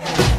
you.